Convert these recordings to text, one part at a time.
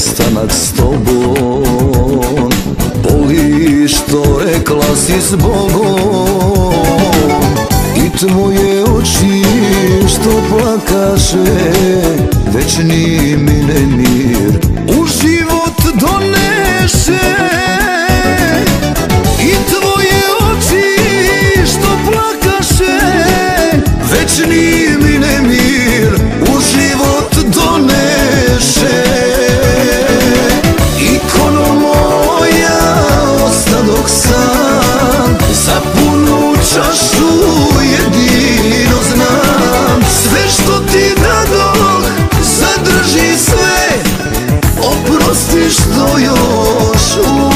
nestanak s tobom. Boli što rekla si s Bogom. I tvoje oči što plakaše Večni mi nemir što još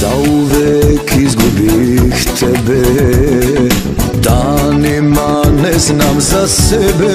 Zauvek izgubih tebe. Danima ne znam za sebe